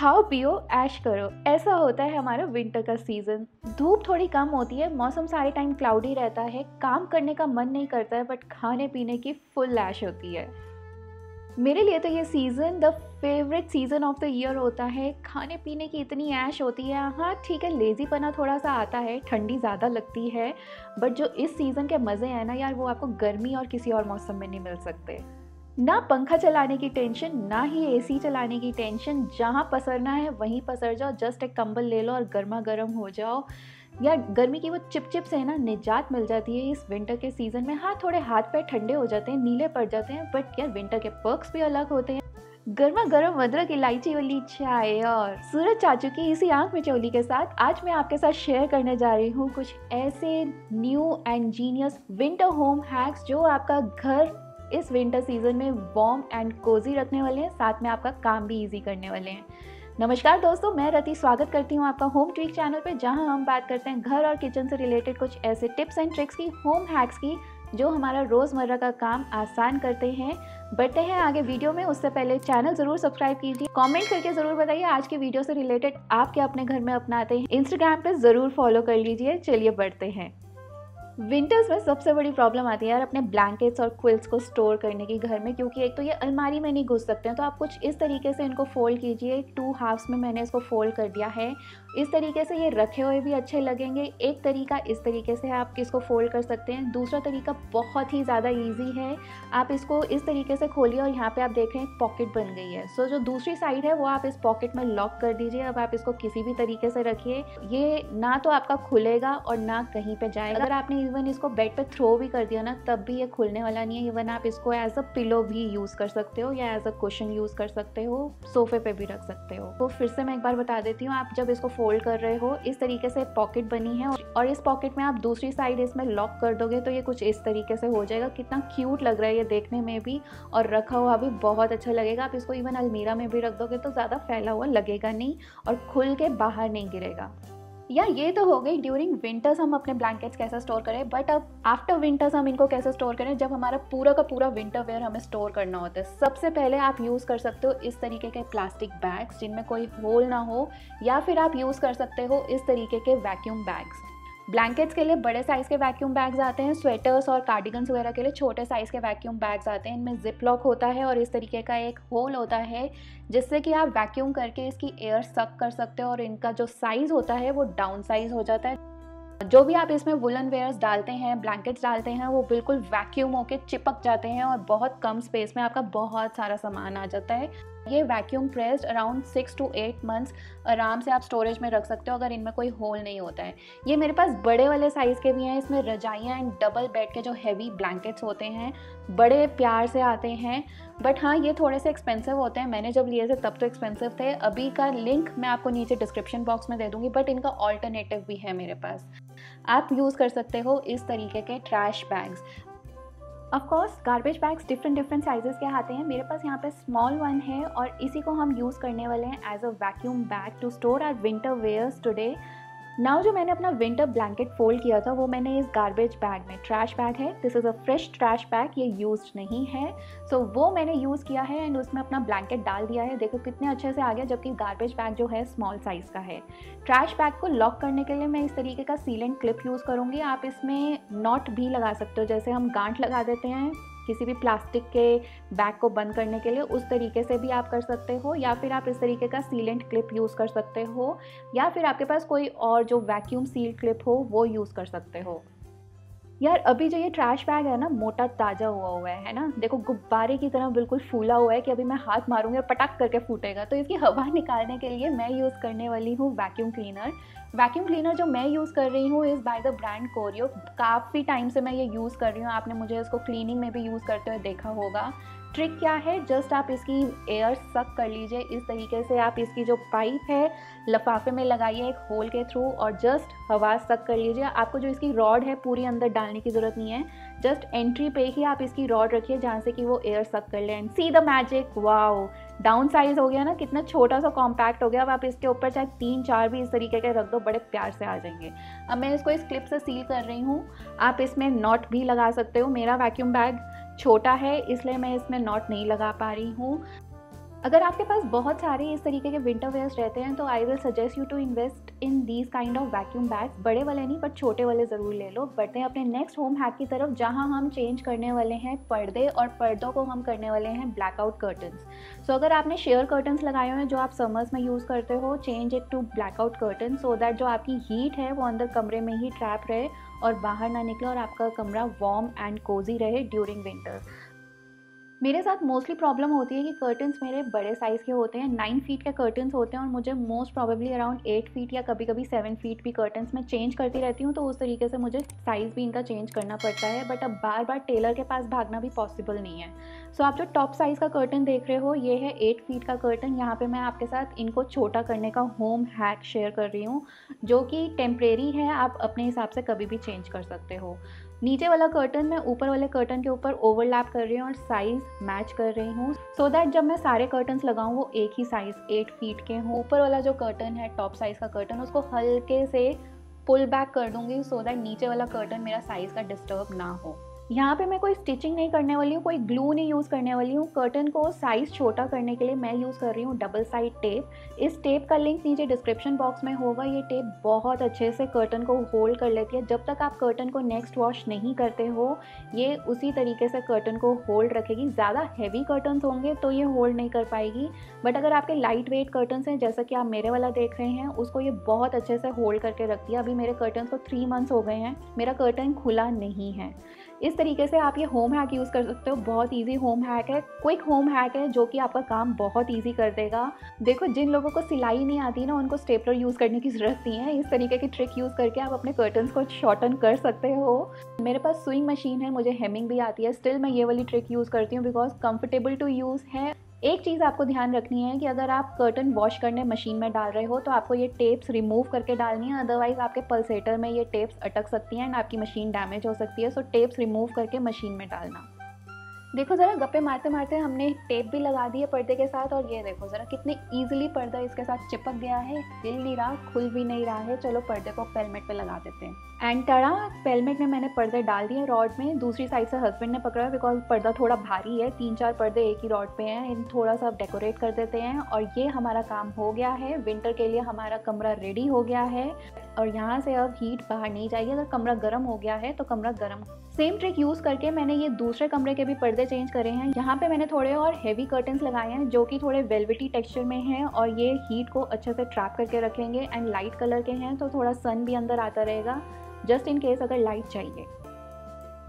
खाओ, पियो, ऐश करो। ऐसा होता है हमारा विंटर का सीज़न धूप थोड़ी कम होती है, मौसम सारे टाइम क्लाउडी रहता है, काम करने का मन नहीं करता है बट खाने पीने की फुल ऐश होती है। मेरे लिए तो ये season the favourite season of the year होता है। खाने पीने की इतनी ऐश होती है हाँ ठीक है लेज़ी पना थोड़ा सा आता है, ठंडी ज़्यादा लगती है बट जो इस सीज़न के मज़े हैं ना यार, वो आपको गर्मी और किसी और मौसम में नहीं मिल सकते। ना पंखा चलाने की टेंशन, ना ही एसी चलाने की टेंशन। जहाँ पसरना है, वहीं पसर जाओ। जस्ट एक कंबल ले लो और गर्मा गर्म हो जाओ। या गर्मी की वो चिपचिप से ना, निजात मिल जाती है इस विंटर के सीज़न में। हाँ थोड़े हाथ पैर ठंडे हो जाते हैं, नीले पड़ जाते हैं बट यार विंटर के पर्क्स भी अलग होते हैं। गर्मा गर्म अदरक, इलायची वाली चाय और सूरज चाचू की इसी आँख में चोली के साथ आज मैं आपके साथ शेयर करने जा रही हूँ कुछ ऐसे new and genius winter home hacks जो आपका घर इस विंटर सीज़न में वार्म एंड कोजी रखने वाले हैं, साथ में आपका काम भी ईजी करने वाले हैं। नमस्कार दोस्तों, मैं रति स्वागत करती हूँ आपका होम ट्वीक चैनल पे, जहाँ हम बात करते हैं घर और किचन से रिलेटेड कुछ ऐसे टिप्स एंड ट्रिक्स की होम हैक्स की, जो हमारा रोज़मर्रा का काम आसान करते हैं। बढ़ते हैं आगे वीडियो में, उससे पहले चैनल ज़रूर सब्सक्राइब कीजिए। कमेंट करके ज़रूर बताइए, आज के वीडियो से रिलेटेड आप क्या अपने घर में अपनाते हैं। इंस्टाग्राम पे ज़रूर फॉलो कर लीजिए। चलिए बढ़ते हैं। विंटर्स में सबसे बड़ी प्रॉब्लम आती है यार अपने ब्लैंकेट्स और क्विल्स को स्टोर करने की घर में, क्योंकि एक तो ये अलमारी में नहीं घुस सकते हैं। तो आप कुछ इस तरीके से इनको फोल्ड कीजिए। टू हाफ्स में मैंने इसको फोल्ड कर दिया है। इस तरीके से ये रखे हुए भी अच्छे लगेंगे। एक तरीका इस तरीके से आप इसको फोल्ड कर सकते हैं। दूसरा तरीका बहुत ही ज़्यादा ईजी है। आप इसको इस तरीके से खोलिए और यहाँ पे आप देख रहे हैं पॉकेट बन गई है। सो जो दूसरी साइड है, वो आप इस पॉकेट में लॉक कर दीजिए। अब आप इसको किसी भी तरीके से रखिए। ये ना तो आपका खुलेगा और ना कहीं पर जाएगा। अगर आपने इवन इसको बेड पर थ्रो भी कर दिया ना, तब भी ये खुलने वाला नहीं है। इवन आप इसको एज अ पिलो भी यूज़ कर सकते हो या एज अ क्वेश्चन यूज़ कर सकते हो। सोफे पे भी रख सकते हो। तो फिर से मैं एक बार बता देती हूँ, आप जब इसको फोल्ड कर रहे हो, इस तरीके से पॉकेट बनी है और इस पॉकेट में आप दूसरी साइड इसमें लॉक कर दोगे तो ये कुछ इस तरीके से हो जाएगा। कितना क्यूट लग रहा है ये देखने में भी और रखा हुआ भी बहुत अच्छा लगेगा। आप इसको इवन अलमीरा में भी रख दोगे तो ज़्यादा फैला हुआ लगेगा नहीं और खुल के बाहर नहीं गिरेगा। या ये तो हो गई ड्यूरिंग विंटर्स हम अपने ब्लैंकेट्स कैसे स्टोर करें बट अब आफ्टर विंटर्स हम इनको कैसे स्टोर करें, जब हमारा पूरा का पूरा विंटर वेयर हमें स्टोर करना होता है। सबसे पहले आप यूज़ कर सकते हो इस तरीके के प्लास्टिक बैग्स जिनमें कोई होल ना हो, या फिर आप यूज़ कर सकते हो इस तरीके के वैक्यूम बैग्स ब्लैंकेट्स के लिए बड़े साइज़ के वैक्यूम बैग्स आते हैं स्वेटर्स और कार्डिगन्स वगैरह के लिए छोटे साइज़ के वैक्यूम बैग्स आते हैं। इनमें जिप लॉक होता है और इस तरीके का एक होल होता है, जिससे कि आप वैक्यूम करके इसकी एयर सक कर सकते हो और इनका जो साइज़ होता है वो डाउन साइज़ हो जाता है। जो भी आप इसमें वुलन वेयर्स डालते हैं ब्लैंकेट्स डालते हैं, वो बिल्कुल वैक्यूम होके चिपक जाते हैं और बहुत कम स्पेस में आपका बहुत सारा सामान आ जाता है। ये vacuum pressed around six to eight months आराम से आप स्टोरेज में रख सकते हो अगर इनमें कोई होल नहीं होता है। ये मेरे पास बड़े वाले साइज़ के भी हैं, इसमें रजाइयाँ एंड डबल बेड के जो हैवी ब्लैंकेट्स होते हैं, बड़े प्यार से आते हैं। बट हाँ ये थोड़े से एक्सपेंसिव होते हैं। मैंने जब लिए थे तब तो एक्सपेंसिव थे। अभी का लिंक मैं आपको नीचे डिस्क्रिप्शन बॉक्स में दे दूँगी बट इनका ऑल्टरनेटिव भी है मेरे पास। आप यूज़ कर सकते हो इस तरीके के trash bags of course garbage bags different different sizes के आते हैं। मेरे पास यहाँ पे स्मॉल वन है और इसी को हम यूज़ करने वाले हैं as a vacuum bag to store our winter wears today now जो मैंने अपना विंटर ब्लैंकेट फोल्ड किया था वो मैंने इस गार्बेज बैग में ट्रैश बैग है। This is a fresh trash bag ये यूज़ नहीं है। सो so, वो मैंने यूज़ किया है एंड उसमें अपना ब्लैंकेट डाल दिया है। देखो कितने अच्छे से आ गया जबकि गार्बेज बैग जो है स्मॉल साइज़ का है। ट्रैश बैग को लॉक करने के लिए मैं इस तरीके का सीलेंट क्लिप यूज़ करूँगी। आप इसमें नॉट भी लगा सकते हो जैसे हम गांठ लगा देते हैं। किसी भी प्लास्टिक के बैग को बंद करने के लिए उस तरीके से भी आप कर सकते हो, या फिर आप इस तरीके का सीलेंट क्लिप यूज़ कर सकते हो, या फिर आपके पास कोई और जो वैक्यूम सील क्लिप हो, वो यूज़ कर सकते हो। यार, अभी जो ये ट्रैश बैग है ना, मोटा ताज़ा हुआ हुआ है ना? देखो, गुब्बारे की तरह बिल्कुल फूला हुआ है कि अभी मैं हाथ मारूँगी और पटक करके फूटेगा। तो इसकी हवा निकालने के लिए मैं यूज़ करने वाली हूँ वैक्यूम क्लीनर वैक्यूम क्लीनर जो मैं यूज़ कर रही हूँ इज़ बाय द ब्रांड कोरियो काफ़ी टाइम से मैं ये यूज़ कर रही हूँ। आपने मुझे इसको क्लीनिंग में भी यूज़ करते हुए देखा होगा। ट्रिक क्या है? जस्ट आप इसकी एयर सक कर लीजिए। इस तरीके से आप इसकी जो पाइप है, लफाफे में लगाइए एक होल के थ्रू और जस्ट हवा सक कर लीजिए। आपको जो इसकी रॉड है पूरी अंदर डालने की ज़रूरत नहीं है। जस्ट एंट्री पे ही आप इसकी रॉड रखिए जहाँ से कि वो एयर सक कर लें। See the magic wow down size हो गया ना, कितना छोटा सा कॉम्पैक्ट हो गया, अब आप इसके ऊपर चाहे तीन चार भी इस तरीके के रख दो, बड़े प्यार से आ जाएँगे। अब मैं इसको इस क्लिप से सील कर रही हूँ। आप इसमें नॉट भी लगा सकते हो। मेरा वैक्यूम बैग छोटा है, इसलिए मैं इसमें नॉट नहीं लगा पा रही हूँ। अगर आपके पास बहुत सारे इस तरीके के विंटर वेयर्स रहते हैं तो I will suggest you to invest in these kind of vacuum bags बड़े वाले नहीं बट छोटे वाले ज़रूर ले लो. बढ़ते हैं अपने नेक्स्ट होम हैक की तरफ़, जहाँ हम चेंज करने वाले हैं पर्दे और पर्दों को हम करने वाले हैं ब्लैकआउट कर्टन्स सो अगर आपने शेयर कर्टन्स लगाए हुए हैं जो आप समर्स में यूज़ करते हो change it to blackout curtain so that जो आपकी हीट है, वो अंदर कमरे में ही ट्रैप रहे और बाहर ना निकले और आपका कमरा वार्म एंड कोजी रहे ड्यूरिंग विंटर मेरे साथ मोस्टली प्रॉब्लम होती है कि कर्टन्स मेरे बड़े साइज़ के होते हैं नाइन फीट के कर्टन्स होते हैं और मुझे most probably around eight feet या कभी कभी सेवन फीट भी कर्टन्स में चेंज करती रहती हूँ तो उस तरीके से मुझे साइज़ भी इनका चेंज करना पड़ता है बट अब बार बार टेलर के पास भागना भी पॉसिबल नहीं है। सो so, आप जो टॉप साइज़ का कर्टन देख रहे हो ये है एट फीट का कर्टन यहाँ पर मैं आपके साथ इनको छोटा करने का होम हैक शेयर कर रही हूँ जो कि टेम्प्रेरी है आप अपने हिसाब से कभी भी चेंज कर सकते हो। नीचे वाला कर्टन मैं ऊपर वाले कर्टन के ऊपर ओवरलैप कर रही हूँ और साइज़ मैच कर रही हूँ। सो दैट जब मैं सारे कर्टन्स लगाऊँ, वो एक ही साइज़ एट फीट के हों। ऊपर वाला जो कर्टन है टॉप साइज़ का कर्टन उसको हल्के से पुल बैक कर दूँगी सो so दैट नीचे वाला कर्टन मेरा साइज़ का डिस्टर्ब ना हो। यहाँ पे मैं कोई स्टिचिंग नहीं करने वाली हूँ, कोई ग्लू नहीं यूज़ करने वाली हूँ। कर्टन को साइज़ छोटा करने के लिए मैं यूज़ कर रही हूँ डबल साइड टेप इस टेप का लिंक नीचे डिस्क्रिप्शन बॉक्स में होगा। ये टेप बहुत अच्छे से कर्टन को होल्ड कर लेती है। जब तक आप कर्टन को नेक्स्ट वॉश नहीं करते हो, ये उसी तरीके से कर्टन को होल्ड रखेगी। ज़्यादा हैवी कर्टन्स होंगे तो ये होल्ड नहीं कर पाएगी। बट अगर आपके लाइट वेट कर्टन्स हैं, जैसा कि आप मेरे वाला देख रहे हैं, उसको ये बहुत अच्छे से होल्ड करके रखती है। अभी मेरे कर्टन को थ्री मंथ्स हो गए हैं। मेरा कर्टन खुला नहीं है। इस तरीके से आप ये होम हैक यूज़ कर सकते हो। बहुत इजी होम हैक है। क्विक होम हैक है जो कि आपका काम बहुत इजी कर देगा। देखो, जिन लोगों को सिलाई नहीं आती ना, उनको स्टेपलर यूज़ करने की ज़रूरत नहीं है। इस तरीके की ट्रिक यूज़ करके आप अपने कर्टन्स को शॉर्टन कर सकते हो। मेरे पास स्विंग मशीन है, मुझे हेमिंग भी आती है। स्टिल मैं ये वाली ट्रिक यूज़ करती हूँ बिकॉज़ कम्फर्टेबल टू यूज़ है। एक चीज़ आपको ध्यान रखनी है कि अगर आप कर्टन वॉश करने मशीन में डाल रहे हो तो आपको ये टेप्स रिमूव करके डालनी है। अदरवाइज़ आपके पल्सेटर में ये टेप्स अटक सकती हैं एंड आपकी मशीन डैमेज हो सकती है। सो टेप्स रिमूव करके मशीन में डालना। देखो ज़रा गप्पे मारते मारते हमने टेप भी लगा दी है पर्दे के साथ और ये देखो ज़रा कितने ईजिली पर्दा इसके साथ चिपक गया है। हिल नहीं रहा, खुल भी नहीं रहा है। चलो पर्दे को पेलमेट पे लगा देते हैं। एंड टड़ा पेलमेट में मैंने पर्दे डाल दिए रॉड में। दूसरी साइड से हस्बैंड ने पकड़ा बिकॉज़ पर्दा थोड़ा भारी है। तीन चार पर्दे एक ही रॉड पे हैं। इन थोड़ा सा डेकोरेट कर देते हैं। और ये हमारा काम हो गया है। विंटर के लिए हमारा कमरा रेडी हो गया है। और यहाँ से अब हीट बाहर नहीं जाएगी। अगर कमरा गर्म हो गया है तो कमरा गर्म। सेम ट्रिक यूज़ करके मैंने ये दूसरे कमरे के भी पर्दे चेंज करे हैं। यहाँ पे मैंने थोड़े और हेवी कर्टन्स लगाए हैं, जो कि थोड़े वेलवेटी टेक्सचर में हैं और ये हीट को अच्छे से ट्रैप करके रखेंगे। एंड लाइट कलर के हैं तो थोड़ा सन भी अंदर आता रहेगा जस्ट इन केस अगर लाइट चाहिए।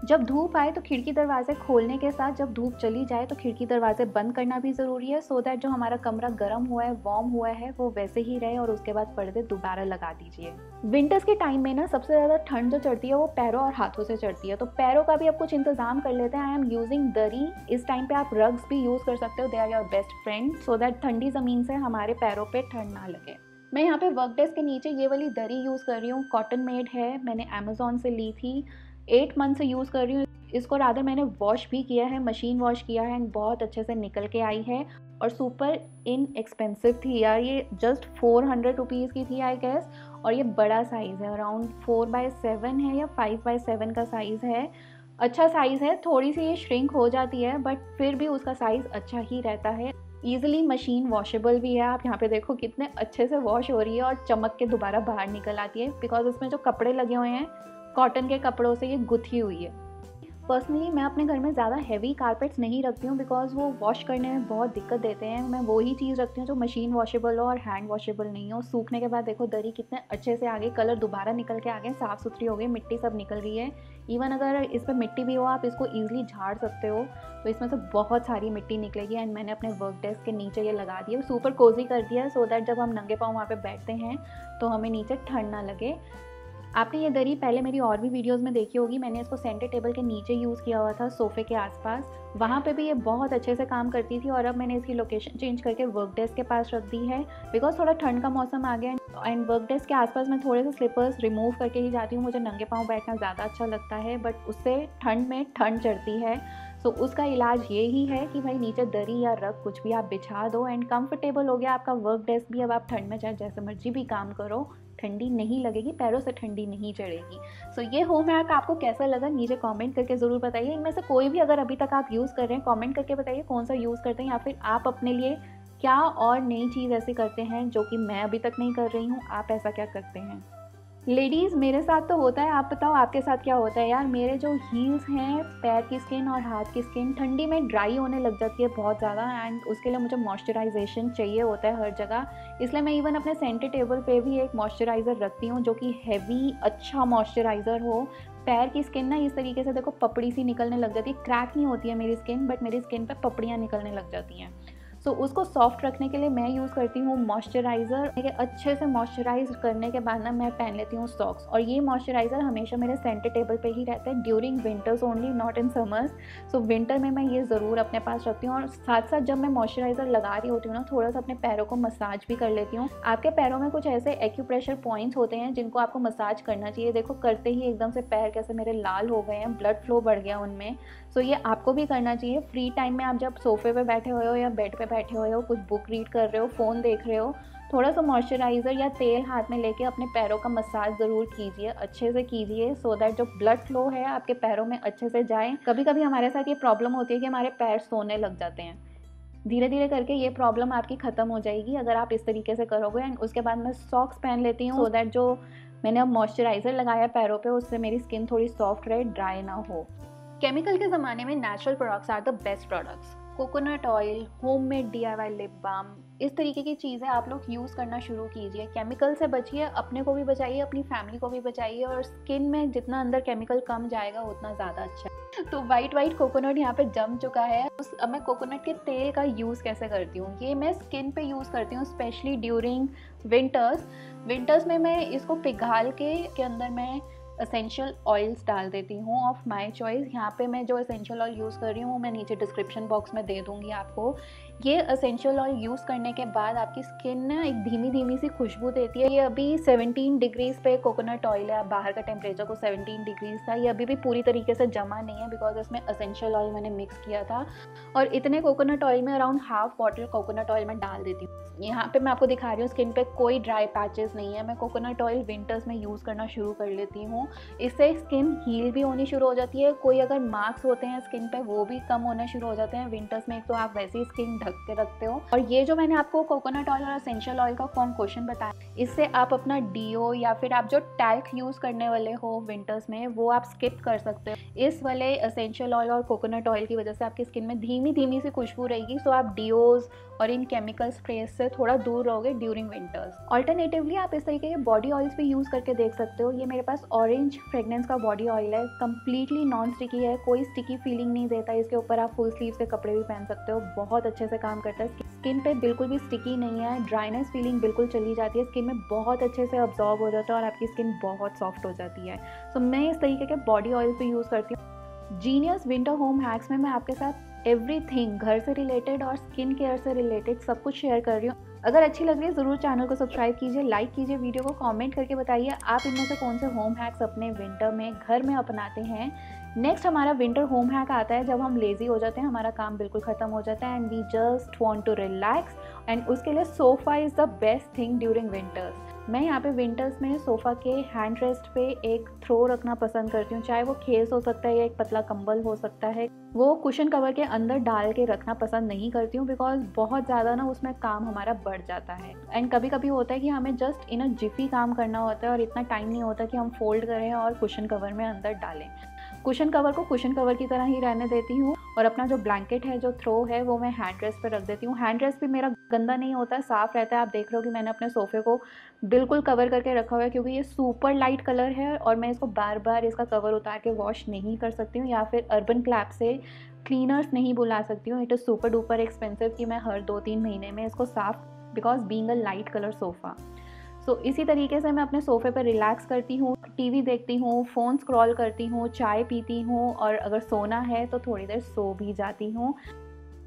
जब धूप आए तो खिड़की दरवाजे खोलने के साथ जब धूप चली जाए तो खिड़की दरवाजे बंद करना भी ज़रूरी है सो दैट जो हमारा कमरा गर्म हुआ है वार्म हुआ है, वो वैसे ही रहे और उसके बाद पर्दे दोबारा लगा दीजिए। विंटर्स के टाइम में ना सबसे ज़्यादा ठंड जो चढ़ती है वो पैरों और हाथों से चढ़ती है तो पैरों का भी आप कुछ इंतज़ाम कर लेते हैं। आई एम यूजिंग दरी। इस टाइम पे आप रग्स भी यूज़ कर सकते हो। They are your best friend so that ठंडी ज़मीन से हमारे पैरों पर ठंड ना लगे। मैं यहाँ पे वर्क डेस्क के नीचे ये वाली दरी यूज़ कर रही हूँ। कॉटन मेड है। मैंने अमेज़ोन से ली थी। एट मंथ से यूज़ कर रही हूँ। इसको राधर मैंने वॉश भी किया है मशीन वॉश किया है एंड बहुत अच्छे से निकल के आई है। और सुपर इन एक्सपेंसिव थी यार, ये जस्ट फोर हंड्रेड रुपीज़ की थी आई गेस और ये बड़ा साइज़ है अराउंड फोर बाय सेवन है या फाइव बाय सेवन का साइज़ है। अच्छा साइज़ है, थोड़ी सी ये श्रिंक हो जाती है बट फिर भी उसका साइज़ अच्छा ही रहता है। ईजिली मशीन वॉशेबल भी है, आप यहाँ पे देखो कितने अच्छे से वॉश हो रही है और चमक के दोबारा बाहर निकल आती है। बिकॉज़ इसमें जो कपड़े लगे हुए हैं कॉटन के कपड़ों से ये गुथी हुई है। पर्सनली मैं अपने घर में ज़्यादा हैवी कारपेट्स नहीं रखती हूँ बिकॉज़ वो वॉश करने में बहुत दिक्कत देते हैं। मैं वही चीज़ रखती हूँ जो मशीन वॉशेबल हो और हैंड वॉशेबल नहीं हो। सूखने के बाद देखो, दरी कितने अच्छे से आ गई कलर दोबारा निकल के आ गए साफ़ सुथरी हो गई, मिट्टी सब निकल गई है। इवन अगर इस पर मिट्टी भी हो, आप इसको ईजिली झाड़ सकते हो। तो इसमें से बहुत सारी मिट्टी निकलेगी एंड मैंने अपने वर्क डेस्क के नीचे ये लगा दिया। सुपर कोजी कर दिया सो दैट जब हम नंगे पाँव वहाँ पर बैठते हैं तो हमें नीचे ठंड ना लगे। आपने ये दरी पहले मेरी और भी वीडियोस में देखी होगी मैंने इसको सेंटर टेबल के नीचे यूज़ किया हुआ था सोफ़े के आसपास। वहाँ पे भी ये बहुत अच्छे से काम करती थी और अब मैंने इसकी लोकेशन चेंज करके वर्क डेस्क के पास रख दी है। बिकॉज़ थोड़ा ठंड का मौसम आ गया एंड वर्क डेस्क के आसपास मैं थोड़े से स्लीपर्स रिमूव करके ही जाती हूँ मुझे नंगे पाँव बैठना ज़्यादा अच्छा लगता है बट उससे ठंड में ठंड चढ़ती है। सो so, उसका इलाज ये ही है कि भाई नीचे दरी या रग कुछ भी आप बिछा दो एंड कंफर्टेबल हो गया आपका वर्क डेस्क भी अब आप ठंड में चाहे जैसे मर्ज़ी भी काम करो। ठंडी नहीं लगेगी पैरों से ठंडी नहीं चढ़ेगी। सो so, ये होम हैक आपको कैसा लगा नीचे कमेंट करके ज़रूर बताइए। इनमें से कोई भी अगर अभी तक आप यूज़ कर रहे हैं कमेंट करके बताइए कौन सा यूज़ करते हैं या फिर आप अपने लिए क्या और नई चीज़ ऐसी करते हैं जो कि मैं अभी तक नहीं कर रही हूँ आप ऐसा क्या करते हैं? लेडीज़ मेरे साथ तो होता है। आप बताओ, आपके साथ क्या होता है यार? मेरे जो हील्स हैं, पैर की स्किन और हाथ की स्किन ठंडी में ड्राई होने लग जाती है बहुत ज़्यादा एंड उसके लिए मुझे मॉइस्चराइजेशन चाहिए होता है हर जगह। इसलिए मैं इवन अपने सेंटर टेबल पे भी एक मॉइस्चराइज़र रखती हूँ जो कि हैवी अच्छा मॉइस्चराइज़र हो। पैर की स्किन ना इस तरीके से देखो पपड़ी सी निकलने लग जाती है। क्रैक नहीं होती है मेरी स्किन बट मेरी स्किन पर पपड़ियाँ निकलने लग जाती हैं। सो so, उसको सॉफ्ट रखने के लिए मैं यूज़ करती हूँ मॉइस्चराइज़र अच्छे से मॉइस्चराइज करने के बाद ना मैं पहन लेती हूँ सॉक्स और ये मॉइस्चराइज़र हमेशा मेरे सेंटर टेबल पे ही रहता है during winters only not in summers so winter में मैं ये ज़रूर अपने पास रखती हूँ। और साथ साथ जब मैं मॉइस्चराइज़र लगा रही होती हूँ ना थोड़ा सा अपने पैरों को मसाज भी कर लेती हूँ। आपके पैरों में कुछ ऐसे एक्यूप्रेशर पॉइंट्स होते हैं जिनको आपको मसाज करना चाहिए। देखो करते ही एकदम से पैर कैसे मेरे लाल हो गए हैं ब्लड फ्लो बढ़ गया उनमें। सो so, ये आपको भी करना चाहिए। फ्री टाइम में आप जब सोफे पे बैठे हुए हो या बेड पे बैठे हुए हो कुछ बुक रीड कर रहे हो फ़ोन देख रहे हो थोड़ा सा मॉइस्चराइज़र या तेल हाथ में लेके अपने पैरों का मसाज ज़रूर कीजिए अच्छे से कीजिए सो दैट जो ब्लड फ्लो है आपके पैरों में अच्छे से जाए। कभी कभी हमारे साथ ये प्रॉब्लम होती है कि हमारे पैर सोने लग जाते हैं। धीरे धीरे करके ये प्रॉब्लम आपकी ख़त्म हो जाएगी अगर आप इस तरीके से करोगे एंड उसके बाद मैं सॉक्स पहन लेती हूँ सो दैट जो मैंने अब मॉइस्चराइज़र लगाया पैरों पे उससे मेरी स्किन थोड़ी सॉफ्ट रहे ड्राई ना हो। केमिकल के ज़माने में natural products are the best products coconut oil home made D I Y lip balm इस तरीके की चीज़ें आप लोग यूज़ करना शुरू कीजिए। केमिकल से बचिए, अपने को भी बचाइए, अपनी फैमिली को भी बचाइए और स्किन में जितना अंदर केमिकल कम जाएगा, उतना ज़्यादा अच्छा तो वाइट वाइट कोकोनट यहाँ पे जम चुका है। उस, अब मैं कोकोनट के तेल का यूज़ कैसे करती हूँ? ये मैं स्किन पे यूज़ करती हूँ स्पेशली ड्यूरिंग विंटर्स विंटर्स में मैं इसको पिघाल के के अंदर मैं असेंशियल ऑयल्स डाल देती हूँ ऑफ़ माई चॉइस यहाँ पे मैं जो असेंशियल ऑयल यूज़ कर रही हूँ, वो मैं नीचे डिस्क्रिप्शन बॉक्स में दे दूँगी आपको। ये असेंशियल ऑयल यूज़ करने के बाद आपकी स्किन ना एक धीमी धीमी सी खुशबू देती है। ये अभी 17 डिग्रीज पे कोकोनट ऑयल है। बाहर का टेम्परेचर को 17 डिग्रीज था। ये अभी भी पूरी तरीके से जमा नहीं है बिकॉज़ इसमें असेंशियल ऑयल मैंने मिक्स किया था। और इतने कोकोनट ऑयल में around half bottle coconut oil मैं डाल देती हूँ। यहाँ पे मैं आपको दिखा रही हूँ स्किन पे कोई ड्राई पैचेस नहीं है। मैं कोकोनट ऑयल विंटर्स में यूज़ करना शुरू कर लेती हूँ। इससे स्किन हील भी होनी शुरू हो जाती है। कोई अगर मार्क्स होते हैं स्किन पे, वो भी कम होना शुरू हो जाते हैं। विंटर्स में एक तो आप वैसे ही स्किन ढक के रखते हो। और ये जो मैंने आपको कोकोनट ऑयल और असेंशियल ऑयल का फॉर्म क्वेश्चन बताया, इससे आप अपना डीओ या फिर आप जो टैल्क यूज़ करने वाले हो विंटर्स में, वो आप स्किप कर सकते हो। इस वाले असेंशियल ऑयल और कोकोनट ऑयल की वजह से आपकी स्किन में धीमी धीमी सी खुशबू रहेगी सो आप डीओज और इन केमिकल स्प्रेस से थोड़ा दूर रहोगे ड्यूरिंग विंटर्स ऑल्टरनेटिवली आप इस तरीके के बॉडी ऑयल्स भी यूज़ करके देख सकते हो। ये मेरे पास ऑरेंज फ्रेगनेंस का बॉडी ऑयल है कम्प्लीटली नॉन स्टिकी है, कोई स्टिकी फीलिंग नहीं देता, इसके ऊपर आप फुल स्लीव से कपड़े भी पहन सकते हो, बहुत अच्छे से काम करता है। स्किन पे बिल्कुल भी स्टिकी नहीं है ड्राइनेस फीलिंग बिल्कुल चली जाती है। स्किन में बहुत अच्छे से अब्जॉर्ब हो जाता है और आपकी स्किन बहुत सॉफ्ट हो जाती है। सो so, मैं इस तरीके के बॉडी ऑयल भी यूज़ करती हूँ। जीनियस विंटर होम हैक्स में मैं आपके साथ एवरीथिंग घर से रिलेटेड और स्किन केयर से रिलेटेड सब कुछ शेयर कर रही हूँ। अगर अच्छी लग रही है, ज़रूर चैनल को सब्सक्राइब कीजिए लाइक कीजिए वीडियो को कमेंट करके बताइए, आप इनमें से कौन से होम हैक्स अपने विंटर में, घर में अपनाते हैं? नेक्स्ट हमारा विंटर होम हैक आता है, जब हम लेज़ी हो जाते हैं, हमारा काम बिल्कुल ख़त्म हो जाता है and we just want to relax and उसके लिए sofa is the best thing during winters मैं यहाँ पे विंटर्स में सोफ़ा के हैंड रेस्ट पे एक थ्रो रखना पसंद करती हूँ। चाहे वो खेस हो सकता है या एक पतला कंबल हो सकता है, वो कुशन कवर के अंदर डाल के रखना पसंद नहीं करती हूँ बिकॉज़ बहुत ज़्यादा ना उसमें काम हमारा बढ़ जाता है। एंड कभी कभी होता है कि हमें जस्ट इन अ जिफी काम करना होता है और इतना टाइम नहीं होता कि हम फोल्ड करें और कुशन कवर में अंदर डालें। कुशन कवर को कुशन कवर की तरह ही रहने देती हूँ। और अपना जो ब्लैंकेट है, जो थ्रो है, वो मैं हैंड रेस्ट पर रख देती हूँ। हैंड रेस्ट भी मेरा गंदा नहीं होता है साफ़ रहता है। आप देख रहे हो कि मैंने अपने सोफ़े को बिल्कुल कवर करके रखा हुआ है, क्योंकि ये सुपर लाइट कलर है और मैं इसको बार बार इसका कवर उतार के वॉश नहीं कर सकती हूँ, या फिर अर्बन क्लैप से क्लीनर्स नहीं बुला सकती हूँ। It is super duper expensive कि मैं हर दो तीन महीने में इसको साफ़ because being a light colour sofa so so, इसी तरीके से मैं अपने सोफ़े पर रिलैक्स करती हूँ टीवी देखती हूँ फ़ोन स्क्रॉल करती हूँ चाय पीती हूँ और अगर सोना है तो थोड़ी देर सो भी जाती हूँ।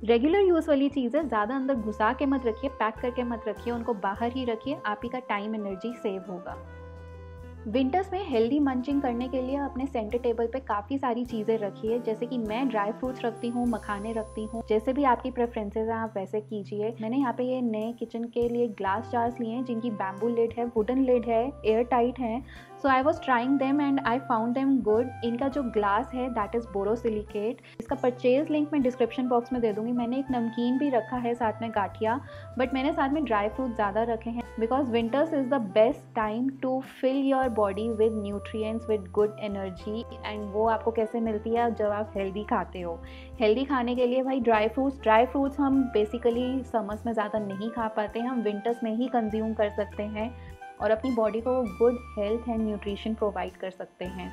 रेगुलर यूज़ वाली चीज़ें ज़्यादा अंदर घुसा के मत रखिए पैक करके मत रखिए उनको बाहर ही रखिए आप ही का टाइम एनर्जी सेव होगा। विंटर्स में हेल्दी मंचिंग करने के लिए अपने सेंटर टेबल पे काफ़ी सारी चीज़ें रखी है, जैसे कि मैं ड्राई फ्रूट्स रखती हूँ, मखाने रखती हूँ, जैसे भी आपकी प्रेफरेंसेज हैं, आप वैसे कीजिए। मैंने यहाँ पे ये नए किचन के लिए ग्लास जार्स लिए हैं, जिनकी बैम्बू लिड है वुडन लिड है एयर टाइट है। So I was trying them and I found them good इनका जो ग्लास है दैट इज़ बोरोसिलिकेट इसका परचेज लिंक मैं डिस्क्रिप्शन बॉक्स में दे दूँगी। मैंने एक नमकीन भी रखा है, साथ में गाठिया बट मैंने साथ में ड्राई फ्रूट ज़्यादा रखे हैं। Because winters is the best time to fill your body with nutrients with good energy and वो आपको कैसे मिलती है जब आप हेल्दी खाते हो। हेल्दी खाने के लिए भाई ड्राई फ्रूट्स ड्राई फ्रूट्स हम बेसिकली समर्स में ज़्यादा नहीं खा पाते हम विंटर्स में ही कंज्यूम कर सकते हैं और अपनी बॉडी को good health and nutrition provide कर सकते हैं।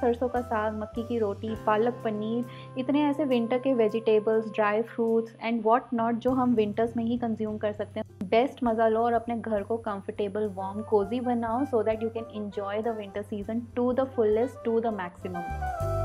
सरसों का साग, मक्की की रोटी, पालक पनीर, इतने ऐसे विंटर के vegetables dry fruits and what not जो हम विंटर्स में ही कंज्यूम कर सकते हैं। बेस्ट मज़ा लो और अपने घर को कंफर्टेबल वार्म कोजी बनाओ so that you can enjoy the winter season to the fullest to the maximum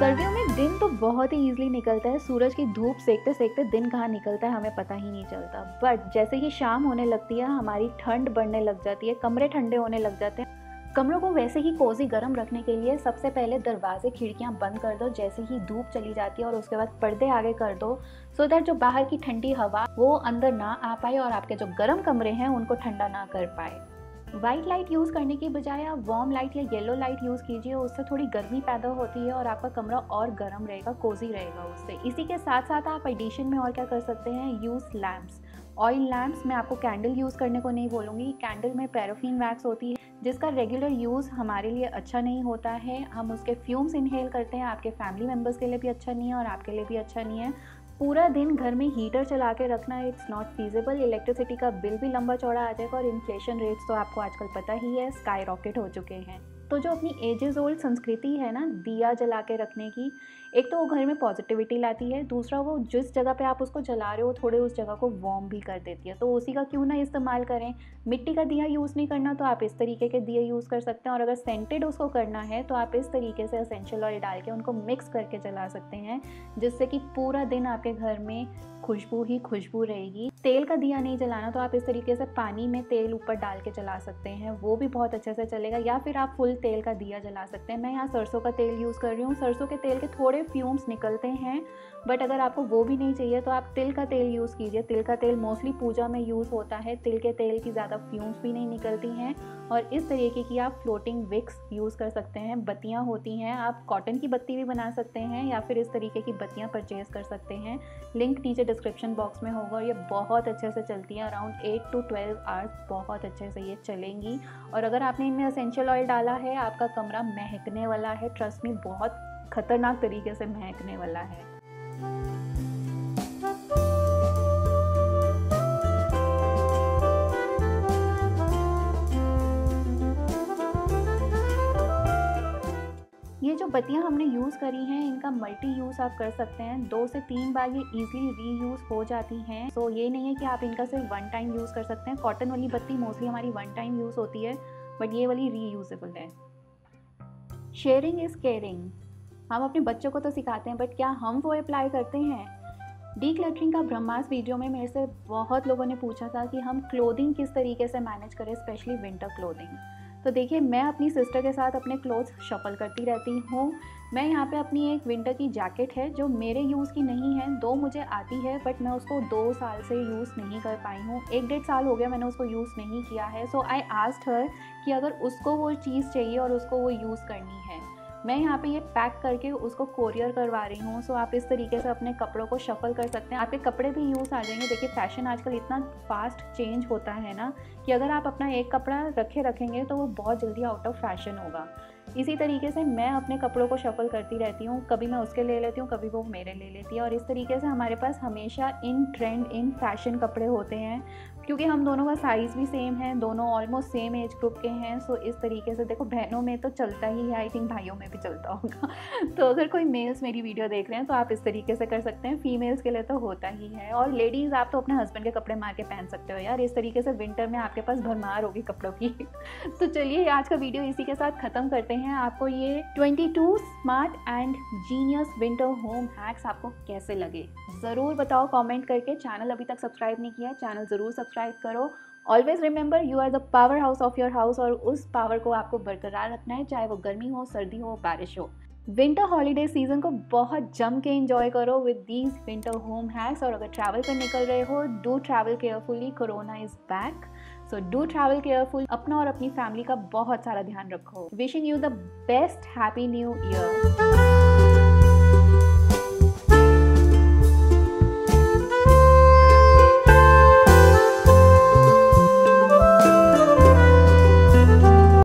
सर्दियों में दिन तो बहुत ही ईजिली निकलता है। सूरज की धूप सेकते सेकते दिन कहाँ निकलता है, हमें पता ही नहीं चलता। बट जैसे ही शाम होने लगती है, हमारी ठंड बढ़ने लग जाती है, कमरे ठंडे होने लग जाते हैं। कमरों को वैसे ही कोजी गर्म रखने के लिए सबसे पहले दरवाजे, खिड़कियाँ बंद कर दो, जैसे ही धूप चली जाती है और उसके बाद पर्दे आगे कर दो सो दैट जो बाहर की ठंडी हवा, वो अंदर ना आ पाए और आपके जो गर्म कमरे हैं, उनको ठंडा ना कर पाए। वाइट लाइट यूज़ करने की बजाय आप वार्म लाइट या येलो लाइट यूज़ कीजिए, उससे थोड़ी गर्मी पैदा होती है और आपका कमरा और गर्म रहेगा कोजी रहेगा उससे। इसी के साथ साथ आप एडिशन में और क्या कर सकते हैं? यूज़ लैम्प्स ऑयल लैम्प्स मैं आपको कैंडल यूज़ करने को नहीं बोलूँगी। कैंडल में पैराफिन वैक्स होती है, जिसका रेगुलर यूज़ हमारे लिए अच्छा नहीं होता है। हम उसके फ्यूम्स इनहेल करते हैं, आपके फैमिली मेंबर्स के लिए भी अच्छा नहीं है और आपके लिए भी अच्छा नहीं है। पूरा दिन घर में हीटर चला के रखना इट्स नॉट फीजेबल इलेक्ट्रिसिटी का बिल भी लंबा चौड़ा आ जाएगा और इन्फ्लेशन रेट्स तो आपको आजकल पता ही है स्काई रॉकेट हो चुके हैं। तो जो अपनी एजेस ओल्ड संस्कृति है ना, दिया जला के रखने की एक तो वो घर में पॉजिटिविटी लाती है, दूसरा वो जिस जगह पे आप उसको जला रहे हो, थोड़े उस जगह को वार्म भी कर देती है। तो उसी का क्यों ना इस्तेमाल करें? मिट्टी का दिया यूज़ नहीं करना तो आप इस तरीके के दिए यूज़ कर सकते हैं। और अगर सेंटेड उसको करना है तो आप इस तरीके से असेंशियल ऑयल डाल के उनको मिक्स करके जला सकते हैं, जिससे कि पूरा दिन आपके घर में खुशबू ही खुशबू रहेगी। तेल का दिया नहीं जलाना तो आप इस तरीके से पानी में तेल ऊपर डाल के जला सकते हैं। वो भी बहुत अच्छे से चलेगा। या फिर आप फुल तेल का दिया जला सकते हैं। मैं यहाँ सरसों का तेल यूज़ कर रही हूँ। सरसों के तेल के थोड़े फ्यूम्स निकलते हैं बट अगर आपको वो भी नहीं चाहिए तो आप तिल का तेल यूज़ कीजिए। तिल का तेल मोस्टली पूजा में यूज़ होता है। तिल के तेल की ज़्यादा फ्यूम्स भी नहीं निकलती हैं, और इस तरीके की आप फ्लोटिंग विक्स यूज़ कर सकते हैं। बत्तियाँ होती हैं, आप कॉटन की बत्ती भी बना सकते हैं, या फिर इस तरीके की बत्तियाँ परचेज कर सकते हैं। लिंक नीचे डिस्क्रिप्शन बॉक्स में होगा, और ये बहुत अच्छे से चलती हैं। Around eight to twelve hours बहुत अच्छे से ये चलेंगी। और अगर आपने इनमें असेंशियल ऑयल डाला है, आपका कमरा महकने वाला है ट्रस्ट में बहुत खतरनाक तरीके से महकने वाला है। ये जो बत्तियाँ हमने यूज़ करी हैं, इनका मल्टी यूज़ आप कर सकते हैं। दो से तीन बार ये इजीली रीयूज़ हो जाती हैं। सो ये नहीं है कि आप इनका सिर्फ़ वन टाइम यूज़ कर सकते हैं। कॉटन वाली बत्ती मोस्टली हमारी वन टाइम यूज़ होती है बट ये वाली रीयूजेबल है। शेयरिंग इज़ केयरिंग हम अपने बच्चों को तो सिखाते हैं बट क्या हम वो अप्लाई करते हैं? डी क्लटरिंग का ब्रह्मास वीडियो में मेरे से बहुत लोगों ने पूछा था कि हम क्लोथिंग किस तरीके से मैनेज करें स्पेशली विंटर क्लोथिंग तो देखिए, मैं अपनी सिस्टर के साथ अपने क्लोथ्स शफल करती रहती हूँ। मैं यहाँ पे अपनी एक विंटर की जैकेट है, जो मेरे यूज़ की नहीं है, दो मुझे आती है बट मैं उसको दो साल से यूज़ नहीं कर पाई हूँ। एक डेढ़ साल हो गया मैंने उसको यूज़ नहीं किया है सो आई आस्ट हर कि अगर उसको वो चीज़ चाहिए और उसको वो यूज़ करनी है। मैं यहाँ पे ये पैक करके उसको कोरियर करवा रही हूँ सो आप इस तरीके से अपने कपड़ों को शफल कर सकते हैं। आपके कपड़े भी यूज़ आ जाएँगे। देखिए फ़ैशन आजकल इतना फास्ट चेंज होता है ना, कि अगर आप अपना एक कपड़ा रखे रखेंगे तो वो बहुत जल्दी आउट ऑफ़ फ़ैशन होगा। इसी तरीके से मैं अपने कपड़ों को शफल करती रहती हूँ। कभी मैं उसके ले लेती हूँ, कभी वो मेरे ले लेती है। और इस तरीके से हमारे पास हमेशा इन ट्रेंड इन फ़ैशन कपड़े होते हैं। क्योंकि हम दोनों का साइज़ भी सेम है, दोनों ऑलमोस्ट सेम एज ग्रुप के हैं सो इस तरीके से देखो बहनों में तो चलता ही है आई थिंक भाइयों में भी चलता होगा। तो अगर कोई मेल्स मेरी वीडियो देख रहे हैं तो आप इस तरीके से कर सकते हैं। फीमेल्स के लिए तो होता ही है। और लेडीज़ आप तो अपने हस्बैंड के कपड़े मार के पहन सकते हो यार। इस तरीके से विंटर में आपके पास भरमार होगी कपड़ों की। तो चलिए, आज का वीडियो इसी के साथ ख़त्म करते हैं। आपको ये 22 smart and genius winter home hacks आपको कैसे लगे? ज़रूर बताओ कॉमेंट करके। चैनल अभी तक सब्सक्राइब नहीं किया चैनल ज़रूर सब्सक्राइब करो. Always remember you are the power house of your house और उस पावर को आपको बरकरार रखना है, चाहे वो गर्मी हो, सर्दी हो, बारिश हो. विंटर हॉलीडे सीज़न को बहुत जम के एंजॉय करो with these winter home hacks और अगर ट्रैवल पर निकल रहे हो do travel carefully corona is back so do travel careful अपना और अपनी फैमिली का बहुत सारा ध्यान रखो. Wishing you the best happy new year